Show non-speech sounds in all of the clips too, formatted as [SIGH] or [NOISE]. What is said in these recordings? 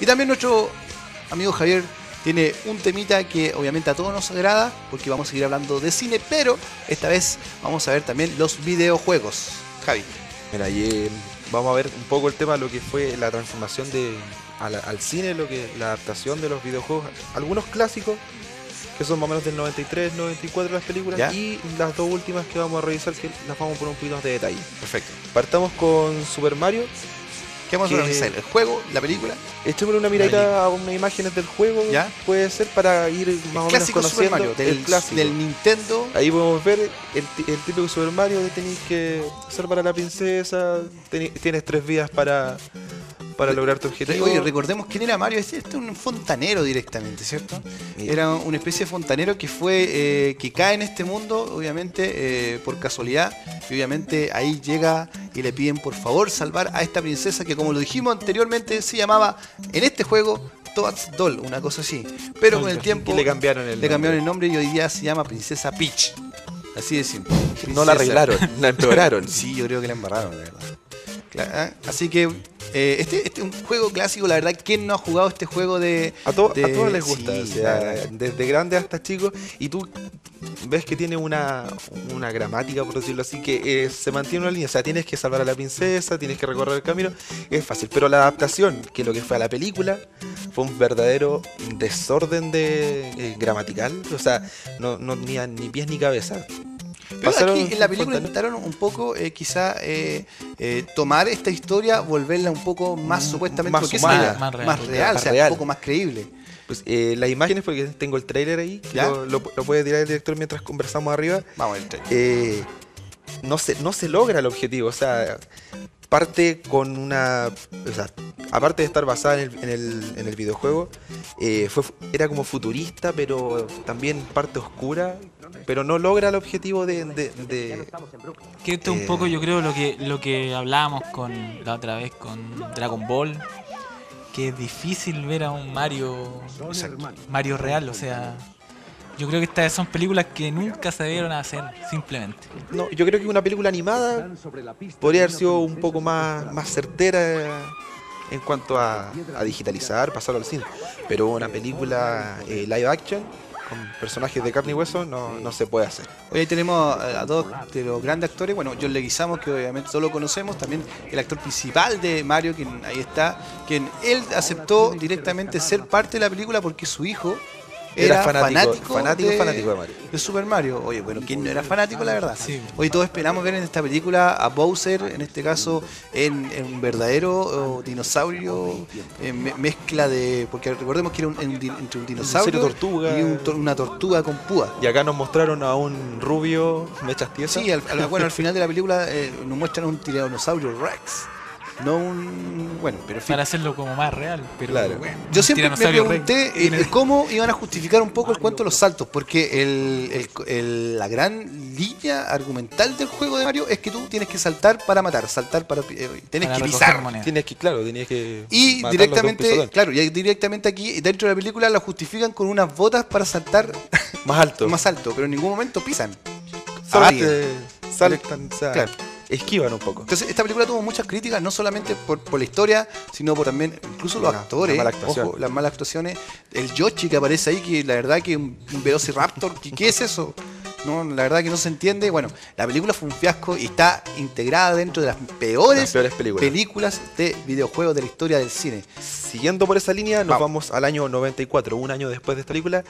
Y también nuestro amigo Javier tiene un temita que obviamente a todos nos agrada, porque vamos a seguir hablando de cine, pero esta vez vamos a ver también los videojuegos. Javi. Mira, y eh, vamos a ver un poco el tema de lo que fue la transformación de, al, al cine, lo que la adaptación de los videojuegos, algunos clásicos que son más o menos del 93, 94 las películas Ya. y las dos últimas que vamos a revisar que las vamos a poner un poquito más de detalle. Perfecto. Partamos con Super Mario. ¿Qué vamos a organizar? ¿El juego? ¿La película? Echémosle una miradita a unas imágenes del juego, Ya. puede ser para ir más o menos clásico Super conociendo Mario, del, el clásico. del Nintendo. Ahí podemos ver el, el típico Super Mario que tenéis que salvar a la princesa, tienes tres vidas para, para lograr tu objetivo. Oye, recordemos quién era Mario. Este este es un fontanero directamente, ¿cierto? Mira. Era una especie de fontanero que fue eh, que cae en este mundo, obviamente, eh, por casualidad. Y obviamente ahí llega y le piden por favor salvar a esta princesa que, como lo dijimos anteriormente, se llamaba en este juego Toad's Doll, una cosa así. Pero con el tiempo Y le cambiaron el le cambiaron el nombre. y hoy día se llama Princesa Peach. Así de simple. No la arreglaron, la empeoraron. [LAUGHS] Sí, yo creo que la embarraron, la verdad. Ah, Así que eh, este, este es un juego clásico, la verdad, ¿quién no ha jugado este juego de... A, to- de- a todos les gusta, Sí, o sea, desde grande hasta chico, y tú ves que tiene una, una gramática, por decirlo así, que eh, se mantiene una línea, o sea, tienes que salvar a la princesa, tienes que recorrer el camino, es fácil, pero la adaptación, que lo que fue a la película, fue un verdadero desorden de eh, gramatical, o sea, no, no tenía ni pies ni cabeza. Pero Pasaron aquí en la película intentaron un poco, eh, quizá, eh, eh, tomar esta historia, volverla un poco más Mm, supuestamente más humana, real. más real, Más o sea, real. un poco más creíble. Pues, eh, las imágenes, porque tengo el trailer ahí, que ¿Ya? lo, lo- lo puede tirar el director mientras conversamos arriba. Vamos al trailer. eh, no, se, no se logra el objetivo. O sea, parte con una. O sea, aparte de estar basada en el, en el, en el videojuego, eh, fue, era como futurista, pero también parte oscura. Pero no logra el objetivo de. de- de- Que esto es Eh. un poco, yo creo, lo que, lo que hablábamos con la otra vez con Dragon Ball. Que es difícil ver a un Mario Mario real, o sea. Yo creo que estas son películas que nunca se debieron hacer, simplemente. no, yo creo que una película animada podría haber sido un poco más, más certera en cuanto a, a digitalizar, pasarlo al cine. Pero una película eh, live action con personajes de carne y hueso no, no se puede hacer. Hoy ahí tenemos a a dos de los grandes actores. Bueno, John Leguizamo, que obviamente todos lo conocemos. También el actor principal de Mario, quien ahí está. Quien él aceptó directamente ser parte de la película porque su hijo era, Era fanático, fanático, fanático, de, fanático de Mario. de Super Mario. Oye, bueno, ¿quién no era fanático, la verdad? Sí. Hoy todos esperamos ver en esta película a Bowser, en este caso, en, en un verdadero oh, dinosaurio, en me- mezcla de. Porque recordemos que era un, en entre un dinosaurio tortuga. y un una tortuga con púa. Y acá nos mostraron a un rubio mechas tiesas. Sí, al, al- bueno, al final de la película eh, nos muestran un tiranosaurio Rex. No un. Bueno, pero. Para hacerlo como más real. Pero Claro. bueno, Yo siempre me pregunté eh, tiene- cómo iban a justificar un poco el cuento de los saltos, porque el- el- el- la gran línea argumental del juego de Mario es que tú tienes que saltar para matar, saltar para. eh, tienes para que pisar. Tienes que, claro, tenías que. Y directamente, claro, y directamente aquí, dentro de la película, la justifican con unas botas para saltar Más alto. más alto, pero en ningún momento pisan. Solamente alguien. saltan, Claro. Esquivan un poco. Entonces, esta película tuvo muchas críticas, no solamente por, por la historia, sino por también, incluso los actores, la mala actuación. ojo, las malas actuaciones. El Yoshi que aparece ahí, que la verdad que un, un Velociraptor, ¿qué, ¿qué es eso? No, la verdad que no se entiende. Bueno, la película fue un fiasco y está integrada dentro de las peores, Las peores películas. películas de videojuegos de la historia del cine. Siguiendo por esa línea, nos Vamos. vamos al año 94, un año después de esta película,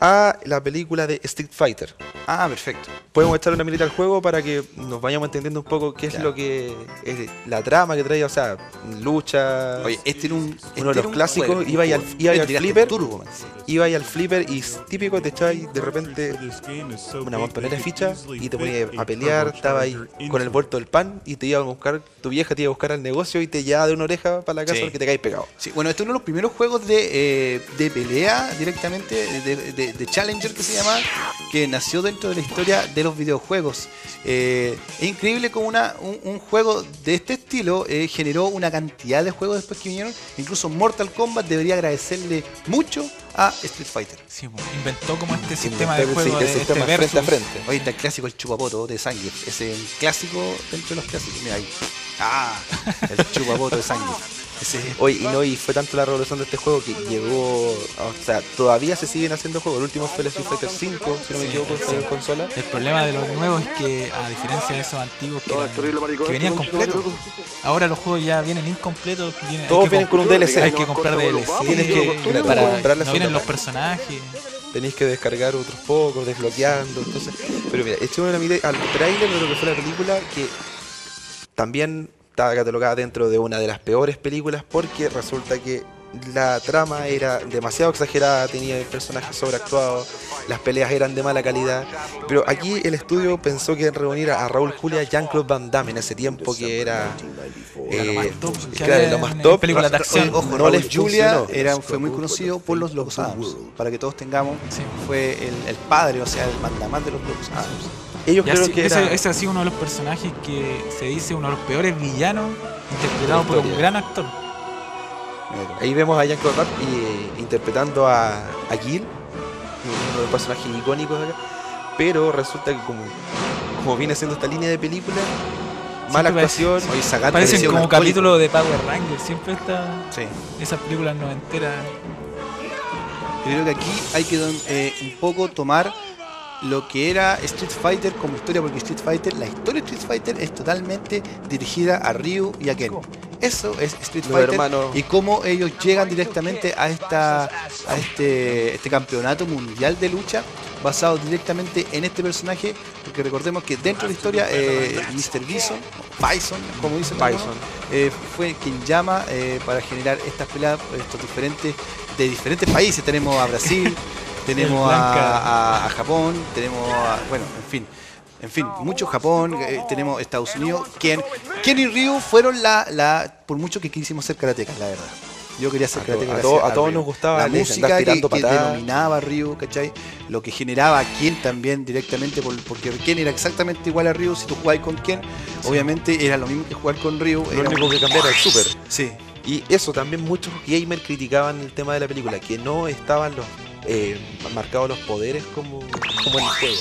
a la película de Street Fighter. Ah, perfecto. Podemos echar una mirita al juego para que nos vayamos entendiendo un poco qué es Claro. lo que es la trama que trae, o sea, lucha. Oye, este era un. este Uno de los era un clásicos, juego, iba ahí al- iba al flipper. turbo. Iba ahí al flipper y es típico te echabas de repente una montonera de fichas y te ponías a pelear, estaba ahí con el vuelto del pan y te iba a buscar, tu vieja te iba a buscar al negocio y te llevaba de una oreja para la casa Sí. porque te caes pegado. Sí, bueno, este es uno de los primeros juegos de, eh, de pelea directamente, de, de- de Challenger que se llama, que nació dentro de la historia de los videojuegos. Eh, es increíble como una, un, un juego de este estilo eh, generó una cantidad de juegos después que vinieron. Incluso Mortal Kombat debería agradecerle mucho a Street Fighter. Sí, inventó como este sistema Sí, de juego el de sistema este frente a frente. Hoy está el clásico el chupapoto de sangre. Es un clásico dentro de los clásicos. Mira ahí. Ah, el chupapoto de sangre. Sí. Oye, y no, y fue tanto la revolución de este juego que llegó, o sea, todavía se siguen haciendo juegos. El último fue el Street Fighter 5, si no me Sí, equivoco, sí. en consola. El problema de los nuevos es que, a diferencia de esos antiguos que, eran- que venían completos, ahora los juegos ya vienen incompletos. vienen- Todos que vienen con un DLC. Hay que comprar DLC. Tienes que- claro, para, comprar la no vienen los personajes. Tenéis que descargar otros pocos, desbloqueando. Entonces, pero mira, echemos una mirada al tráiler de lo que fue la película que también estaba catalogada dentro de una de las peores películas porque resulta que la trama era demasiado exagerada, tenía personajes sobreactuados, las peleas eran de mala calidad, pero aquí el estudio pensó que reunir a Raúl Julia y a Jean-Claude Van Damme en ese tiempo que era Era lo más eh, claro, lo más top. películas de acción. Ojo, No Raúl Julia era, fue muy conocido por los Locos Adams. Para que todos tengamos, Sí. fue el, el padre, o sea, el mandamás de los Locos Adams. Ellos creo así- que ese, era... ese ha sido uno de los personajes que se dice uno de los peores villanos interpretado por un gran actor. Ahí vemos a Jean-Claude Van Damme y- interpretando a, a Gil, uno de los personajes icónicos de acá. Pero resulta que como, como viene siendo esta línea de película, mala Siempre parece- actuación. Hoy Sagat Parecen como capítulos de Power Rangers, siempre está Sí. esas películas noventeras. Yo creo que aquí hay que eh, un poco tomar lo que era Street Fighter como historia, porque Street Fighter, la historia de Street Fighter es totalmente dirigida a Ryu y a Ken. Eso es Street Los Fighter hermanos. y cómo ellos llegan directamente a esta a este, este campeonato mundial de lucha basado directamente en este personaje, porque recordemos que dentro de la historia eh, Mr. Bison, Bison, como dicen Bison. eh, fue quien llama eh, para generar estas peleas estos diferentes de diferentes países. Tenemos a Brasil, tenemos a, a- a Japón, tenemos a, bueno, en fin. En fin, mucho Japón, eh, tenemos Estados Unidos. Ken, Ken y Ryu fueron la, la, por mucho que quisimos ser karatecas, la verdad. Yo quería ser A karateca. to- a todos nos gustaba la música que, que denominaba Ryu, ¿cachai? Lo que generaba a Ken también directamente, por- porque Ken era exactamente igual a Ryu. Si tú jugabas con Ken, obviamente era lo mismo que jugar con Ryu. Lo era único un- que cambiaba el super. Sí, Y eso también muchos gamers criticaban el tema de la película, que no estaban los eh, marcados los poderes como, como en el juego.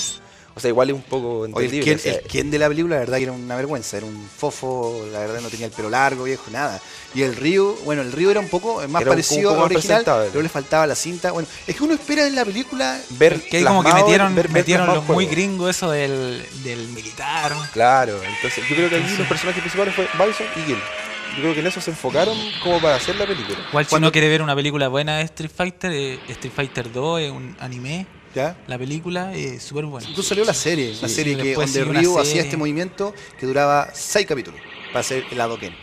O sea, igual es un poco Oye, el entendible. Ken, o sea, el Ken de la película, la verdad que era una vergüenza, era un fofo, la verdad no tenía el pelo largo, viejo, nada. Y el Ryu, bueno, el Ryu era un poco más Era parecido al original, pero le faltaba la cinta. Bueno, es que uno espera en la película ver Que hay como que metieron, ver- metieron lo muy gringo eso del, del militar. Claro, entonces yo creo que aquí los personajes principales fue Bison y Gil. Yo creo que en eso se enfocaron como para hacer la película. Igual si Cuando- uno quiere ver una película buena de Street Fighter, eh, Street Fighter 2 es un anime. ¿ya? La película es súper buena. Incluso salió la serie, la Sí, serie sí, que donde Ryu hacía este movimiento que duraba seis capítulos para hacer el lado Ken.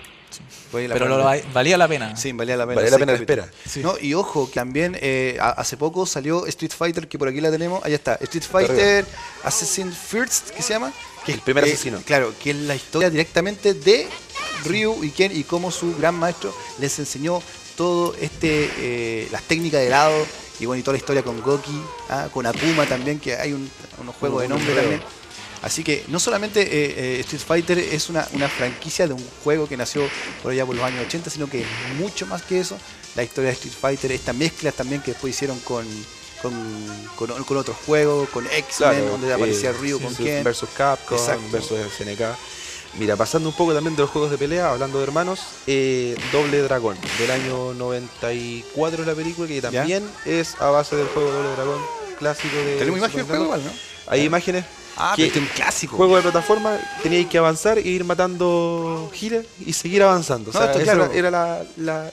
Fue la Pero lo, valía la pena. Sí, valía la pena. Valía la pena la espera. Sí. No, y ojo, que también eh, hace poco salió Street Fighter, que por aquí la tenemos, allá está, Street. Fighter Assassin First, que se llama. Que El primer eh, asesino. Claro, que es la historia directamente de Ryu y Ken y cómo su gran maestro les enseñó todo este, eh, las técnicas de lado y bueno, y toda la historia con Goki, ah, con Akuma también, que hay un- unos juegos de nombre también. Así que no solamente eh, eh, Street Fighter es una, una franquicia de un juego que nació por allá por los años 80, sino que mucho más que eso, la historia de Street Fighter, esta mezcla también que después hicieron con, con, con, con otros juegos, con X-Men, donde aparecía Ryu sí, con sí, Ken. Versus Capcom, Exacto. versus SNK. Mira, pasando un poco también de los juegos de pelea, hablando de hermanos, eh, Doble Dragón, del año 94 la película, que también es a base del juego Doble Dragón clásico de. Tenemos imágenes del juego igual, ¿no? Hay imágenes. Ah, que- pero este es un clásico. Juego de plataforma, teníais que avanzar e ir matando giles y seguir avanzando. O No, sea, esto, esa claro. era, era la, la-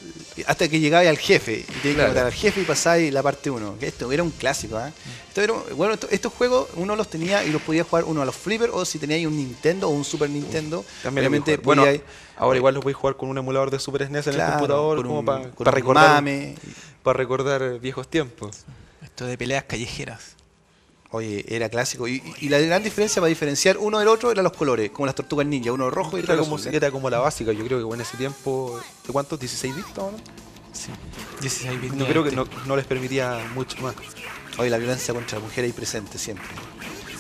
Hasta que llegabais al jefe y tenías Claro. que matar al jefe y pasáis la parte 1. Esto era un clásico, ¿ah? Esto era- bueno, esto- estos juegos uno los tenía y los podía jugar uno a los flipper o si teníais un Nintendo o un Super Nintendo. También lo obviamente jugar. Bueno, podíais- ahora igual lo podéis jugar con un emulador de Super SNES en claro, el computador, como recordar, para recordar viejos tiempos. Esto de peleas callejeras. Oye, era clásico. Y, y la gran diferencia para diferenciar uno del otro eran los colores, como las tortugas ninja, uno rojo y Era otro como, azul. era como la básica, yo creo que en ese tiempo, ¿de cuántos? ¿16 bits? ¿no? Sí. 16 bits No creo que no, no les permitía mucho más. Oye, la violencia contra la mujer ahí presente siempre.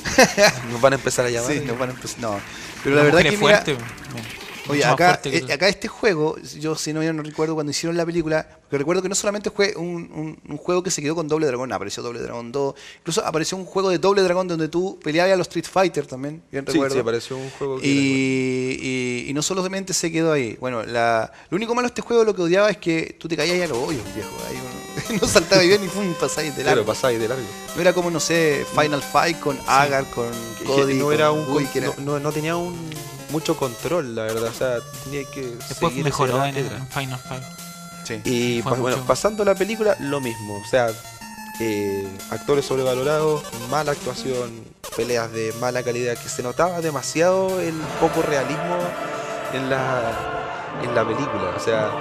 [LAUGHS] Nos van a empezar a llamar. Sí, nos van a empezar. No. Pero la verdad mujer que es mira, fuerte. mira. Oye, acá, eh, acá este juego, yo si no, yo no recuerdo cuando hicieron la película, porque recuerdo que no solamente fue un, un- un juego que se quedó con Doble Dragón, apareció Doble Dragón 2, incluso apareció un juego de Doble Dragón donde tú peleabas a los Street Fighter también, bien Sí, recuerdo. sí, apareció un juego que y, y, y no solamente se quedó ahí. Bueno, la, lo único malo de este juego lo que odiaba es que tú te caías ahí a los hoyos, viejo. Ahí uno- [LAUGHS] no saltaba bien y pum, pasáis de Claro, largo. pasáis de largo. No era como, no sé, Final Fight con Agar, con Cody, no era con un no, no- no tenía un mucho control, la verdad. O sea, tenía que Después mejoró en, en Final Fight. Sí. Y pa- bueno, pasando la película, lo mismo. O sea, eh, actores sobrevalorados, mala actuación, peleas de mala calidad, que se notaba demasiado el poco realismo en la, en la película. O sea,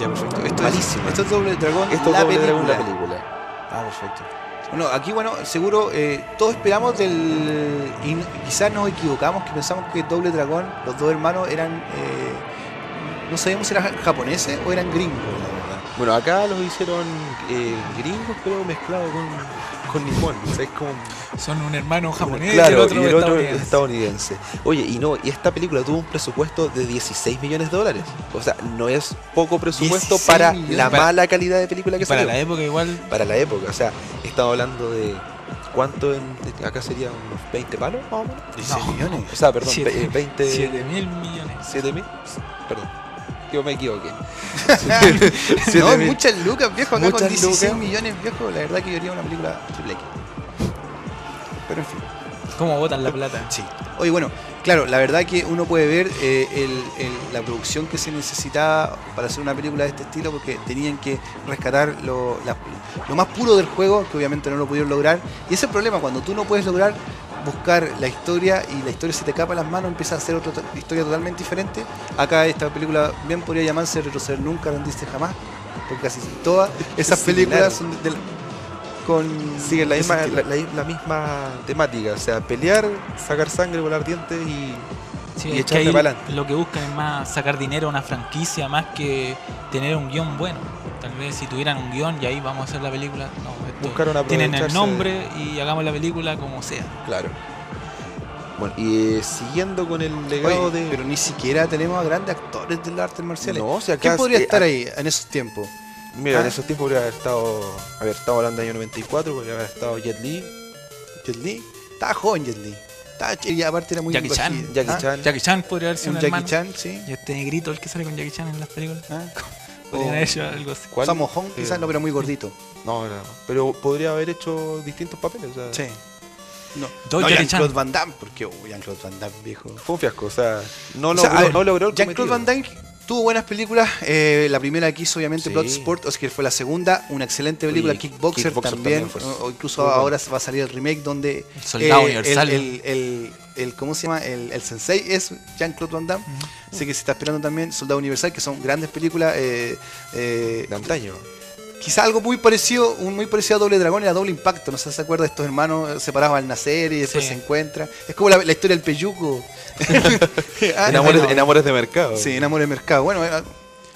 Ya, perfecto. Esto Malísimo. Es, esto es Doble Dragón, esto la es Doble película. Dragón la película. Ah, perfecto. Bueno, aquí, bueno, seguro eh, todos esperamos del. Y quizás nos equivocamos, que pensamos que Doble Dragón, los dos hermanos, eran. eh, no sabíamos si eran japoneses o eran gringos. Bueno, acá los hicieron eh, gringos, pero mezclados con, con nipón. O sea, es como Son un hermano japonés Claro, y el otro, y el otro estadounidense. estadounidense. Oye, y no, y esta película tuvo un presupuesto de 16 millones de dólares. O sea, no es poco presupuesto 16 para millones. la Para- mala calidad de película que Para salió. la época igual para la época. O sea, estamos hablando de. ¿Cuánto en, acá sería unos 20 palos más o menos? 16 No. millones. O sea, perdón, Siete- ve- eh, 20. 7 mil millones. 7 mil. Perdón. Yo me equivoqué. [LAUGHS] no, muchas lucas, viejo, acá con Muchas 16 lucas. millones, viejo. La verdad que yo haría una película triple X. Pero en fin. ¿Cómo botan la plata? Sí. Oye, bueno, claro, la verdad que uno puede ver eh, el- el- la producción que se necesitaba para hacer una película de este estilo, porque tenían que rescatar lo, la- lo más puro del juego, que obviamente no lo pudieron lograr. Y ese es el problema, cuando tú no puedes lograr buscar la historia y la historia se te capa las manos, empieza a hacer otra to- historia totalmente diferente. Acá esta película bien podría llamarse Retroceder Nunca, Rendiste Jamás, porque casi todas esas Es películas similar. son de, de- con... Siguen la ese misma, estilo. la, la- la misma temática. O sea, pelear, sacar sangre, volar dientes y. Sí, Y es que ahí lo que buscan es más sacar dinero a una franquicia más que tener un guion bueno. Tal vez si tuvieran un guion y ahí vamos a hacer la película. No, Buscaron tienen el nombre y hagamos la película como sea. Claro. Bueno, y eh, siguiendo con el legado Oye, de. Pero ni siquiera tenemos a grandes actores del arte marciales. No, o sea, ¿Quién podría eh, estar a- ahí en esos tiempos? Mira, en Ah. esos tiempos podría haber estado. Haber estado hablando del año 94, podría haber estado Jet Li, Jet Li. Estaba joven Jet Li. Y aparte era muy Jackie Chan. Jackie ¿Ah? Chan. Jackie Chan podría haber sido Un un, Jackie. Chan, sí. Y este negrito el que sale con Jackie Chan en las películas. ¿Ah? [LAUGHS] Podrían O haber hecho algo así. ¿Cuál? Sammo Hung, quizás Eh, no, pero muy [LAUGHS] gordito. No, no, pero podría haber hecho distintos papeles. O sea, Sí. No, no Jean-Claude Chan. Van Damme, porque oh, Jean-Claude Van Damme, viejo. Fue un fiasco, o sea, no O logró, sea, ver, no logró el Jean-Claude Van. Damme tuvo buenas películas. eh, la primera que hizo, obviamente, Sí. Bloodsport, o sea, que fue la segunda. Una excelente película, Kickboxer, Kickboxer también. o, incluso muy ahora va a salir el remake donde. eh, El soldado universal. El, el, el- ¿Cómo se llama? El, sensei es Jean-Claude Van Damme. Así que se está esperando también Soldado Universal, que son grandes películas. eh, De antaño. Quizá algo muy parecido, un muy parecido a Doble Dragón era Doble Impacto. No sé si se acuerda de estos hermanos separados al nacer y después Sí. se encuentran. Es como la, la historia del peyuco. [LAUGHS] Ah, en, amores, no. en Amores de Mercado. Sí, en Amor de Mercado. Bueno, eh,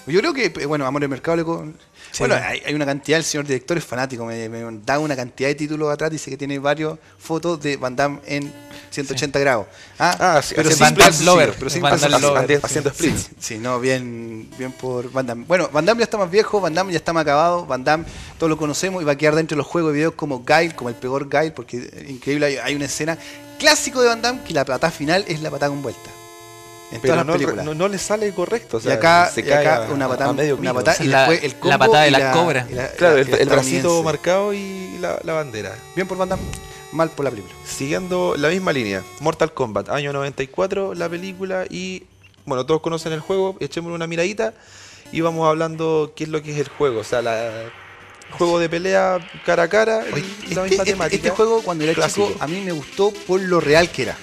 yo creo que, bueno, Amor de Mercado le con- Sí. Bueno, hay, hay una cantidad, el señor director es fanático, me, me da una cantidad de títulos atrás, dice que tiene varias fotos de Van Damme en 180 grados. Ah, Ah, sí, pero haciendo sin Van Damme Lover, pero sin Van Damme Lover, haciendo sí. splits. Sí, no, bien, bien por Van Damme. Bueno, Van Damme ya está más viejo, Van Damme ya está más acabado, Van Damme todos lo conocemos y va a quedar dentro de los juegos de videos como Guile, como el peor Guile, porque increíble, hay, hay una escena clásico de Van Damme que la patada final es la patada con vuelta. En Pero todas no, las películas. no, no le sale correcto. O sea, y acá, se y cae acá a- una patada, una patada y la- después el la patada de y la cobra. y la- Claro, la- el, el bracito marcado y la, la bandera. Bien por Van Damme, mal por la película. Siguiendo la misma línea, Mortal Kombat, año 94, la película y bueno, todos conocen el juego, echémosle una miradita y vamos hablando qué es lo que es el juego, o sea, la juego de pelea cara a cara y Oye, la este, misma este- temática. este juego cuando era Clásico. chico a mí me gustó por lo real que era.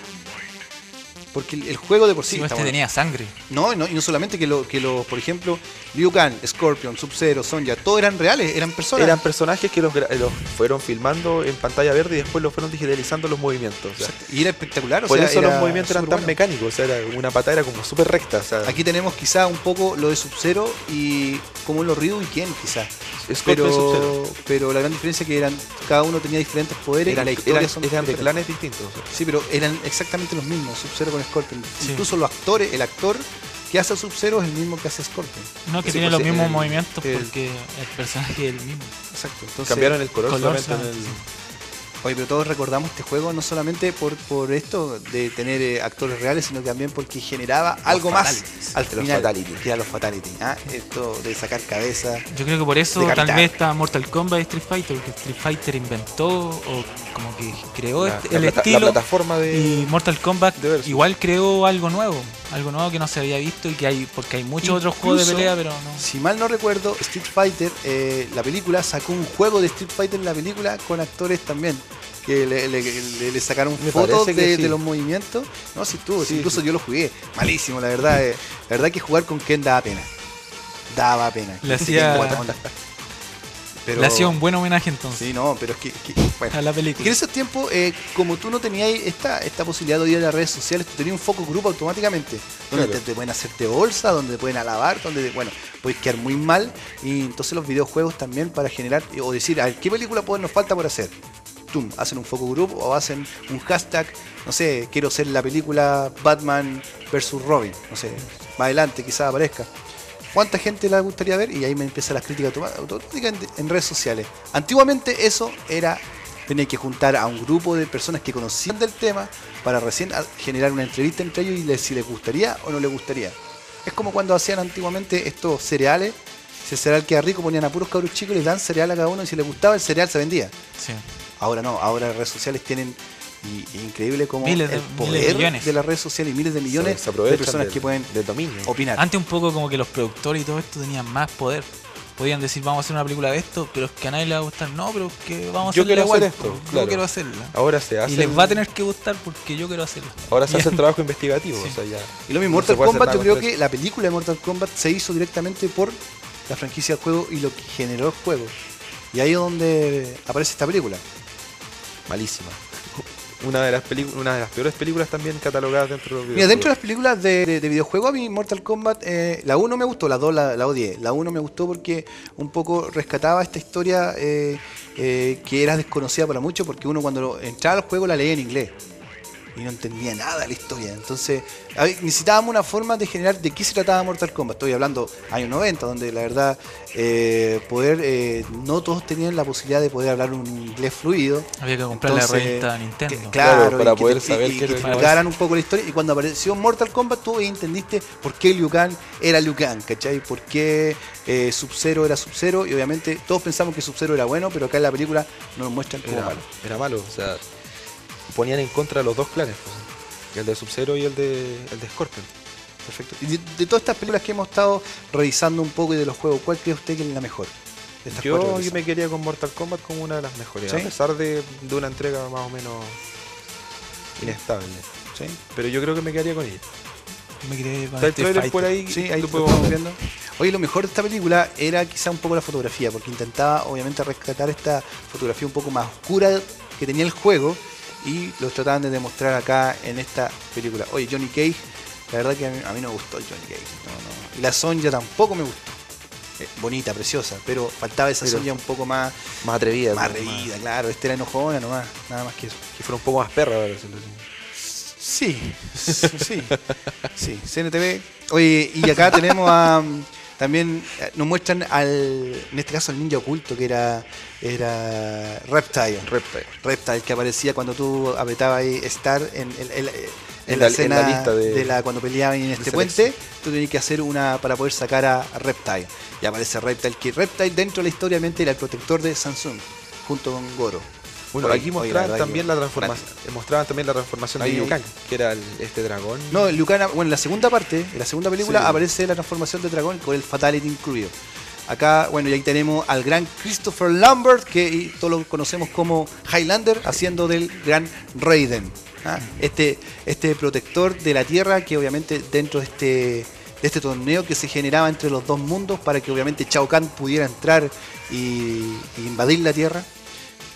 Porque el, el juego de por sí Sí, está este bueno. tenía sangre. No, no, y no solamente que lo, que lo, por ejemplo, Liu Kang, Scorpion, Sub-Zero, Sonja, todos eran reales, eran personas. Eran personajes que los, gra- los fueron filmando en pantalla verde y después los fueron digitalizando los movimientos. o sea, Exacto, y era espectacular, o por sea, eso era los movimientos eran tan mecánicos, o sea, era una patada era como súper recta. O sea, Aquí tenemos quizá un poco lo de Sub-Zero y como los Ryu y Ken, quizá. Sub-Zero. Pero, pero la gran diferencia es que eran, cada uno tenía diferentes poderes eran, y la historia eran- son eran de diferentes. clanes distintos. Sí, pero eran exactamente los mismos, Sub-Zero con Scorpion. Sí. Incluso los actores, el actor que hace Sub-Zero es el mismo que hace Scorpion. No, que Sí, tiene pues, los mismos el- movimientos el- porque el personaje es el mismo. Exacto. Entonces, Cambiaron el color, color solamente en el. Oye, pero todos recordamos este juego no solamente por, por esto de tener eh, actores reales, sino también porque generaba algo más al Los final, fatalities. que era los fatality. ¿ah? Esto de sacar cabeza. Yo creo que por eso tal vez está Mortal Kombat y Street Fighter, porque Street Fighter inventó o como que creó La, este- la el plata- la estilo plataforma de. y Mortal Kombat igual creó algo nuevo, algo nuevo que no se había visto y que hay porque hay muchos otros juegos de pelea, pero no. Si mal no recuerdo, Street Fighter, eh, la película, sacó un juego de Street Fighter en la película con actores también. Que le, le- le- le sacaron Me fotos de, sí. de los movimientos. No, sí estuvo, sí, incluso sí. yo lo jugué. Malísimo, la verdad. eh, la verdad que jugar con Ken daba pena. Daba pena. Le hacía-. Pero- Le hacía un buen homenaje entonces Sí, no, pero es que. que- bueno. a la Y que en película. esos tiempos, eh, como tú no tenías esta, esta posibilidad de ir a las redes sociales, tú tenías un foco grupo automáticamente, donde Claro. te, te pueden hacerte bolsa, donde te pueden alabar, donde, bueno, puedes quedar muy mal. Y entonces los videojuegos también para generar, o decir, a ver, ¿qué película pues, nos falta por hacer? Tum, hacen un foco group o hacen un hashtag, no sé, quiero ser la película Batman versus Robin, no sé, más adelante quizás aparezca. ¿Cuánta gente la gustaría ver? Y ahí me empiezan las críticas automáticas en, en redes sociales. Antiguamente eso era tener que juntar a un grupo de personas que conocían del tema para recién generar una entrevista entre ellos y les, si les gustaría o no les gustaría. Es como cuando hacían antiguamente estos cereales. Si el cereal queda rico, ponían a puros cabros chicos y les dan cereal a cada uno y si les gustaba el cereal se vendía. Sí. Ahora no, ahora las redes sociales tienen y, increíble como Miles de- el miles poder de las redes sociales y miles de millones se de personas del- que pueden del dominio. opinar. Antes un poco como que los productores y todo esto tenían más poder. Podían decir, vamos a hacer una película de esto, pero es que a nadie le va a gustar. No, pero es que vamos a Yo hacerla igual, hacer esto, Yo claro. quiero hacerla. Ahora se hace. Y les va a tener que gustar porque yo quiero hacerla. Ahora se [LAUGHS] hace el trabajo investigativo. Sí. O sea, ya. Y lo mismo, No Mortal Kombat, yo creo que la película de Mortal Kombat se hizo directamente por la franquicia del juego y lo que generó el juego. Y ahí es donde aparece esta película. Malísima. Una de las películas, una de las peores películas también catalogadas dentro de los Mira, dentro de las videojuegos. películas de, de, de videojuego, a mí Mortal Kombat, eh, la 1 me gustó, la 2 la, la odié. La 1 me gustó porque un poco rescataba esta historia eh, eh, que era desconocida para muchos, porque uno cuando entraba al juego la leía en inglés. Y no entendía nada de la historia. Entonces, necesitábamos una forma de generar de qué se trataba Mortal Kombat. Estoy hablando años 90, donde la verdad, eh, poder, eh, no todos tenían la posibilidad de poder hablar un inglés fluido. Había que comprar la Entonces, revista Nintendo. que- Claro, claro, para y que poder te- saber y qué que lo que explicaran un poco la historia. Y cuando apareció Mortal Kombat, tú ahí entendiste por qué Liu Kang era Liu Kang, ¿cachai? Por qué eh, Sub-Zero era Sub-Zero. Y obviamente todos pensamos que Sub-Zero era bueno, pero acá en la película nos muestran como Era malo. malo. Era malo. O sea, ponían en contra los dos clanes. pues. El de Sub-Zero y el de, el de Scorpion. Perfecto. Y de, de todas estas películas que hemos estado revisando un poco y de los juegos, ¿cuál cree usted que es la mejor? De estas cuatro Yo, que yo me quería con Mortal Kombat como una de las mejores, ¿Sí? a pesar de, de una entrega más o menos inestable. ¿Sí? Pero yo creo que me quedaría con ella. Me quedé con Está el trailer por ahí, Sí, ahí lo podemos viendo. Oye, lo mejor de esta película era quizá un poco la fotografía, porque intentaba obviamente rescatar esta fotografía un poco más oscura que tenía el juego y lo trataban de demostrar acá en esta película. Oye, Johnny Cage, la verdad que a mí, a mí no me gustó Johnny Cage. no, no. Y la Sonja tampoco me gustó. Eh, bonita, preciosa, pero faltaba esa Pero- Sonja un poco más, Más atrevida. más reída, claro. Este era enojona nomás, nada más que eso. Que fuera un poco más perra, así. Sí, sí, sí, [LAUGHS] CNTV. Oye, y acá tenemos a. También eh, nos muestran al. En este caso, al ninja oculto, que era. Era. Reptile. Reptile. Reptile, que aparecía cuando tú apretabas ahí Star en, en- en- en En la la- en escena la lista de- la cuando peleaban en este puente, tú tenías que hacer una para poder sacar a Reptile. Y aparece Reptile, que Reptile dentro de la historia era el protector de Samsung, junto con Goro. Bueno, Oye, aquí mostraban también la transformación, mostraban también la transformación de Liu. Kang, que era el- este dragón. No, Liu Kang, bueno, en la segunda parte, en la segunda película, Sí. aparece la transformación de dragón con el Fatality incluido. Acá, bueno, y ahí tenemos al gran Christopher Lambert, que todos lo conocemos como Highlander, haciendo del gran Raiden. ¿ah? Este, este protector de la Tierra, que obviamente dentro de este, de este torneo que se generaba entre los dos mundos, para que obviamente Shao Kahn pudiera entrar y, y invadir la Tierra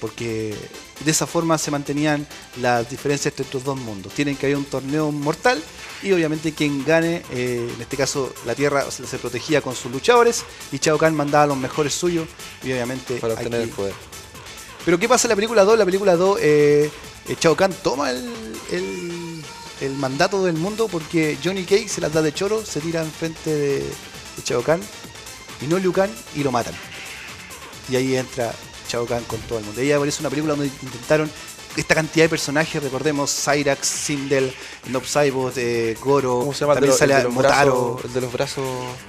porque de esa forma se mantenían las diferencias entre estos dos mundos. Tienen que haber un torneo mortal y obviamente quien gane, eh, en este caso la Tierra se, se protegía con sus luchadores y Shao Kahn mandaba a los mejores suyos y obviamente... para obtener aquí- el poder. Pero ¿qué pasa en la película 2? La película 2, eh, eh, Shao Kahn toma el, el, el mandato del mundo porque Johnny Cage se las da de choro, se tira enfrente de, de Shao Kahn y no Liu Kang y lo matan. Y ahí entra Shao Kahn con todo el mundo. Y ahí aparece una película donde intentaron esta cantidad de personajes, recordemos Cyrax, Sindel, Nob Saibot, eh, Goro, ¿Cómo se llama? De también los- sale el de los Motaro, brazos- el de los brazos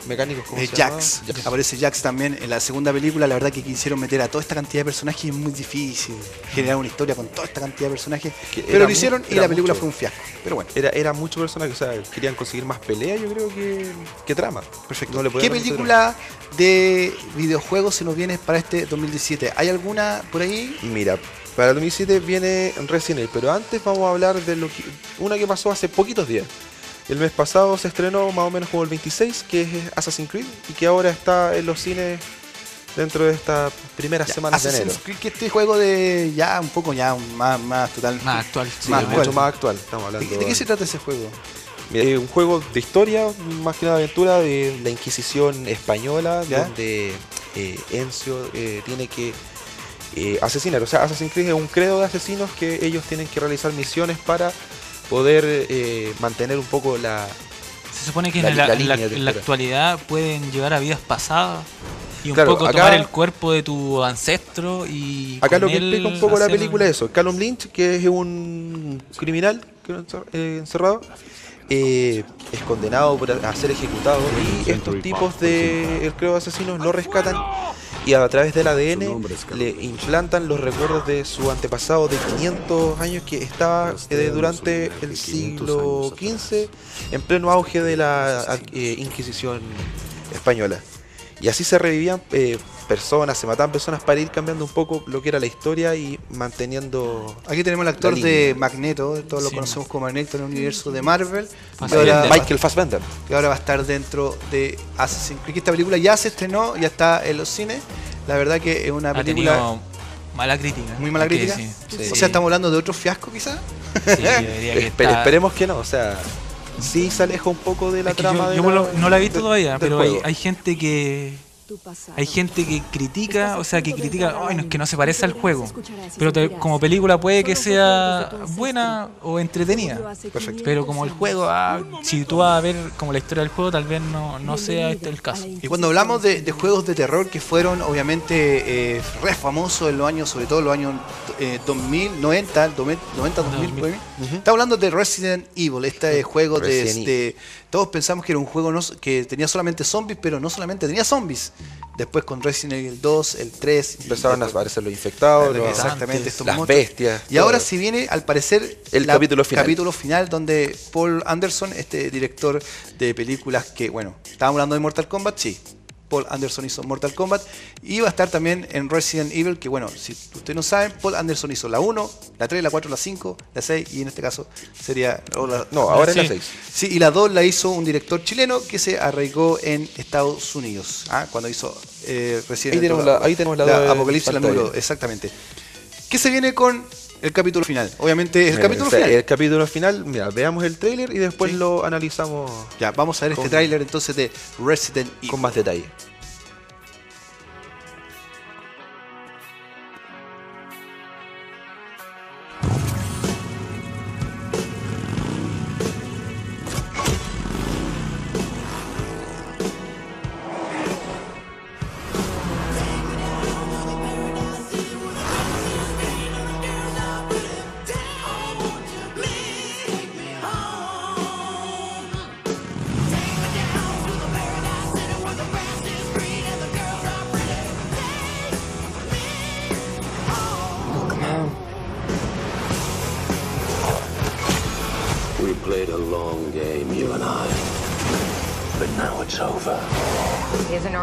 mecánicos. ¿cómo eh, se llama? Jax. Jax. Aparece Jax también en la segunda película. La verdad que quisieron meter a toda esta cantidad de personajes y es muy difícil generar una historia con toda esta cantidad de personajes. Que Pero lo hicieron y la película mucho. fue un fiasco. Pero bueno, Era, era mucho personaje, o sea, querían conseguir más pelea, yo creo que, que trama. perfecto. No ¿Qué película de videojuegos se nos viene para este 2017? ¿Hay alguna por ahí? Mira, para el 2007 viene Resident Evil, pero antes vamos a hablar de lo que, una que pasó hace poquitos días. El mes pasado se estrenó más o menos como el 26, que es Assassin's Creed, y que ahora está en los cines dentro de estas primeras Ya, semanas de enero. Assassin's Creed, que este juego de ya un poco ya más, más total. Más actual. Sí, más actual. mucho más actual. Estamos ¿De, hablando de qué se trata ese juego? Mira, un juego de historia, más que nada aventura de la Inquisición española, ¿Ya? donde eh, Encio eh, tiene que eh, asesinar. O sea, Assassin's Creed es un credo de asesinos que ellos tienen que realizar misiones para poder eh, mantener un poco la... Se supone que La- en, la, en actualidad pueden llevar a vidas pasadas y un Claro, poco acá- tomar el cuerpo de tu ancestro y. Acá con lo que él explica un poco la película es eso. Callum Lynch, que es un criminal eh, encerrado, eh, es condenado por a a ser ejecutado y estos tipos de el creo de asesinos lo rescatan y a través del ADN le implantan los recuerdos de su antepasado de 500 años que estaba eh, durante el siglo XV en pleno auge de la eh, Inquisición española. Y así se revivían eh, personas, se mataban personas para ir cambiando un poco lo que era la historia y manteniendo... Aquí tenemos el actor de. Magneto, todos lo Sí. conocemos como Magneto en el universo de Marvel. Ahora, Michael Fassbender. que ahora va a estar dentro de Assassin's Creed. Esta película ya se estrenó, ya está en los cines. La verdad que es una película mala crítica. muy mala crítica. decir. O Sí. sea, estamos hablando de otro fiasco quizás. Sí, yo diría [LAUGHS] que Espe- está- Esperemos que no, o sea, sí se aleja un poco de la Es que trama yo, de yo la- no la he visto todavía, pero hay, hay gente que hay gente que critica, o sea, que critica, ay, no, es que no se parece al juego. Pero te- como película puede que sea buena o entretenida. Perfecto. Pero como el juego, ah, si tú vas a ver como la historia del juego, tal vez no, no sea este el caso. Y cuando hablamos de, de juegos de terror que fueron obviamente eh, re famosos en los años, sobre todo en los años eh, 2000, 90, 90, 2000, por ahí. estamos hablando de Resident Evil, este juego de, de- todos pensamos que era un juego no- que tenía solamente zombies, pero no solamente tenía zombies. Después con Resident Evil 2, el 3, y Empezaron a aparecer los infectados, los- Exactamente, estos las monstruos. bestias. Y ahora se viene, al parecer, El capítulo final. capítulo final donde Paul Anderson, este director de películas que, bueno, estábamos hablando de Mortal Kombat, sí. Paul Anderson hizo Mortal Kombat y va a estar también en Resident Evil, que bueno, si ustedes no saben, Paul Anderson hizo la 1, la 3, la 4, la 5, la 6 y en este caso sería... o la- No, ahora es la Sí. 6. Sí, y la 2 la hizo un director chileno que se arraigó en Estados Unidos, ¿ah? cuando hizo eh, Resident Ahí tenemos Evil, la- ahí tenemos la de Apocalipsis, la número, exactamente. ¿Qué se viene con el capítulo final? Obviamente el Mira, capítulo o sea, final. El capítulo final, mira, veamos el trailer y después Sí. lo analizamos Ya, vamos a ver este tráiler entonces de Resident Evil. con más detalle.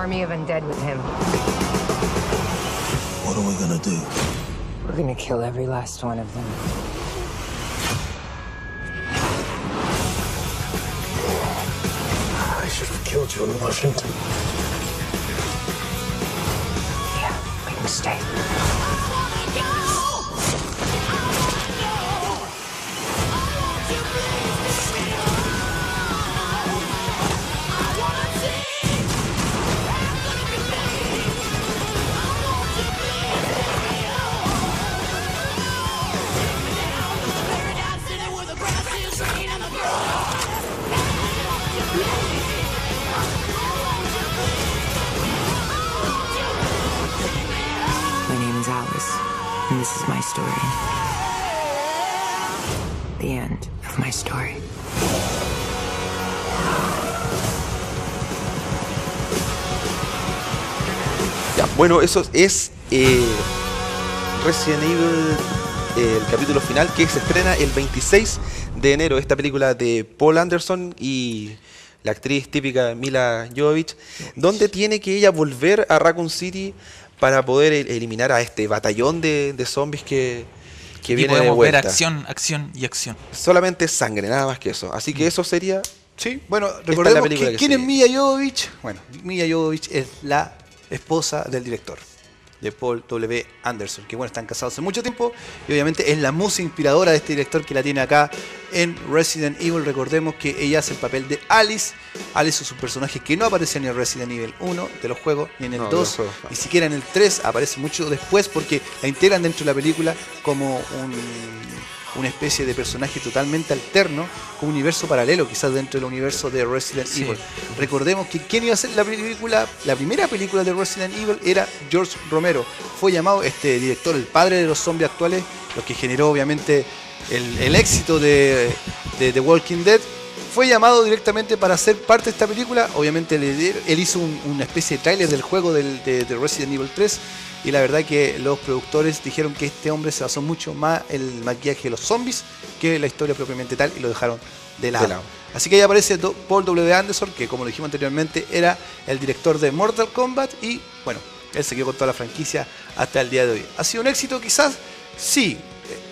Army of undead with him. What are we gonna do? We're gonna kill every last one of them. I should have killed you in Washington. Yeah, make mistake. This is my story. The end of my story. Ya, bueno, eso es eh, Resident Evil, eh, el capítulo final que se estrena el 26 de enero. Esta película de Paul Anderson y la actriz típica Mila Jovovich, donde tiene que ella volver a Raccoon City para poder el- eliminar a este batallón de, de zombies que, que y viene de podemos ver vuelta. acción, acción y acción. Solamente sangre, nada más que eso. Así que eso sería Sí, bueno, es la recordemos película que, que quién es. Mia Jovovich. Bueno, Mia Jovovich es la esposa del director, de Paul W. Anderson, que bueno, están casados hace mucho tiempo y obviamente es la musa inspiradora de este director que la tiene acá en Resident Evil. Recordemos que ella hace el papel de Alice. Alice es un personaje que no aparece ni en Resident Evil 1 de los juegos, ni en el No, de los 2, juegos, no. ni siquiera en el 3, aparece mucho después porque la integran dentro de la película como un una especie de personaje totalmente alterno, con un universo paralelo, quizás dentro del universo de Resident Sí. Evil. Recordemos que quien iba a hacer la película, la primera película de Resident Evil era George Romero. Fue llamado este director, el padre de los zombies actuales, lo que generó obviamente el, el éxito de, de The Walking Dead. Fue llamado directamente para ser parte de esta película. Obviamente él hizo un- una especie de tráiler del juego del- de, de Resident Evil 3 y la verdad que los productores dijeron que este hombre se basó mucho más en el maquillaje de los zombies que la historia propiamente tal y lo dejaron de lado. De lado. Así que ahí aparece Paul W. Anderson, que como lo dijimos anteriormente era el director de Mortal Kombat y bueno, él se quedó con toda la franquicia hasta el día de hoy. ¿Ha sido un éxito quizás? Sí.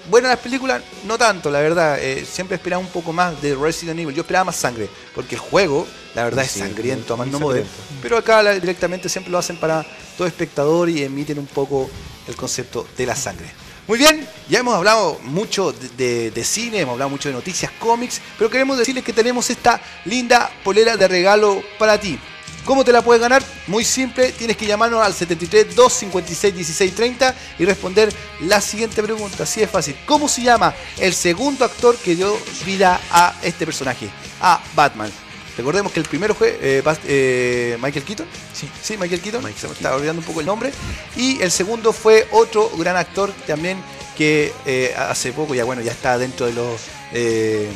Buenas las películas, no tanto, la verdad. Eh, siempre esperaba un poco más de Resident Evil. Yo esperaba más sangre, porque el juego, la verdad, Sí, es sangriento, a más no poder. Pero acá la- directamente siempre lo hacen para todo espectador y emiten un poco el concepto de la sangre. Muy bien, ya hemos hablado mucho de, de- de cine, hemos hablado mucho de noticias, cómics, pero queremos decirles que tenemos esta linda polera de regalo para ti. ¿Cómo te la puedes ganar? Muy simple, tienes que llamarnos al 73 256 1630 y responder la siguiente pregunta. Así es fácil. ¿Cómo se llama el segundo actor que dio vida a este personaje? A Batman. Recordemos que el primero fue eh, Bas- eh, Michael Keaton. Sí. Sí, Michael Keaton. Michael se me estaba olvidando un poco el nombre. Y el segundo fue otro gran actor también que eh, hace poco, ya bueno, ya está dentro de los eh,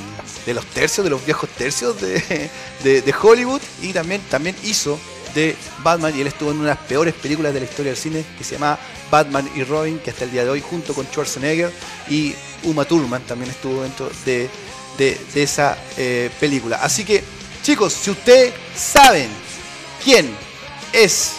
de los tercios, de los viejos tercios de, de- Hollywood. Y también, también hizo de Batman y él estuvo en una de las peores películas de la historia del cine que se llama Batman y Robin, que hasta el día de hoy junto con Schwarzenegger y Uma Thurman también estuvo dentro de, de- de esa eh, película. Así que chicos, si ustedes saben quién es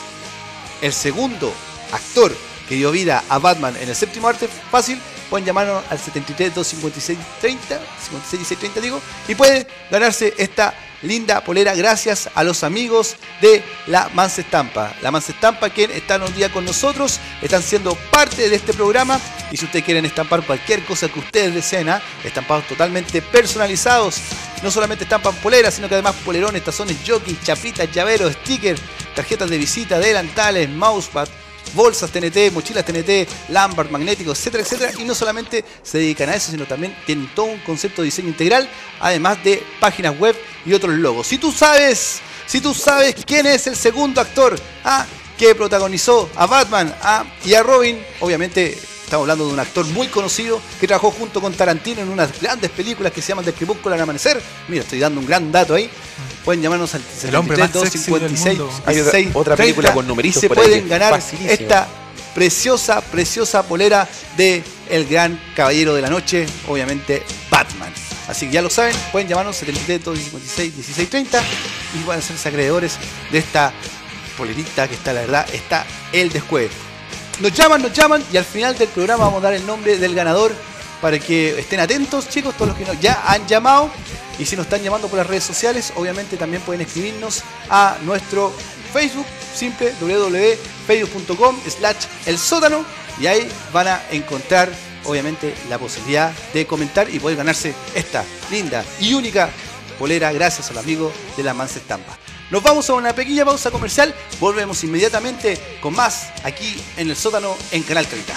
el segundo actor que dio vida a Batman en el séptimo arte, fácil, pueden llamarnos al 73 256 30, 56 16 30 digo, y pueden ganarse esta linda polera gracias a los amigos de la Mansa Estampa. La Mansa Estampa que están un día con nosotros, están siendo parte de este programa y si ustedes quieren estampar cualquier cosa que ustedes deseen, ¿ah? estampados totalmente personalizados, no solamente estampan poleras, sino que además polerones, tazones, jockeys, chapitas, llaveros, stickers, tarjetas de visita, delantales, mousepad, bolsas TNT, mochilas TNT, Lambert, magnéticos, etcétera, etcétera. Y no solamente se dedican a eso, sino también tienen todo un concepto de diseño integral, además de páginas web y otros logos. Si tú sabes, si tú sabes quién es el segundo actor ah, que protagonizó a Batman ah, y a Robin, obviamente estamos hablando de un actor muy conocido que trabajó junto con Tarantino en unas grandes películas que se llaman Del Crepúsculo al Amanecer. Mira, estoy dando un gran dato ahí. Pueden llamarnos al El hombre más 73 sexy del 256 mundo. Hay otra- 16 otra película 30, con numeritos y se pueden ganar esta preciosa, preciosa polera de el gran caballero de la noche, obviamente Batman. Así que ya lo saben, pueden llamarnos 73 256 1630 y van a ser acreedores de esta polerita que está, la verdad, está el descueve. Nos llaman, nos llaman y al final del programa vamos a dar el nombre del ganador para que estén atentos, chicos, todos los que ya han llamado. Y si nos están llamando por las redes sociales, obviamente también pueden escribirnos a nuestro Facebook, simple www.facebook.com slash el sótano y ahí van a encontrar obviamente la posibilidad de comentar y poder ganarse esta linda y única polera gracias al amigo de la Mansa Estampa. Nos vamos a una pequeña pausa comercial, volvemos inmediatamente con más aquí en el sótano en Canal 30.